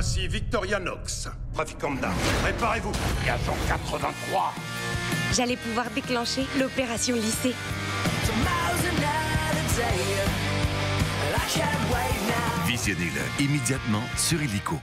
Voici Victoria Knox, trafiquante d'armes. Préparez-vous. Gazon 83. J'allais pouvoir déclencher l'opération lycée. Visionnez-le immédiatement sur Illico.